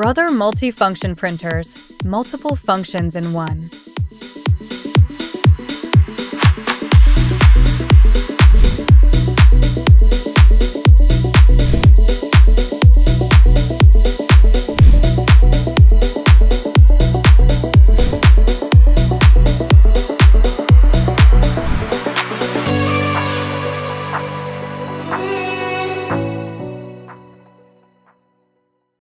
Brother Multifunction Printers, multiple functions in one.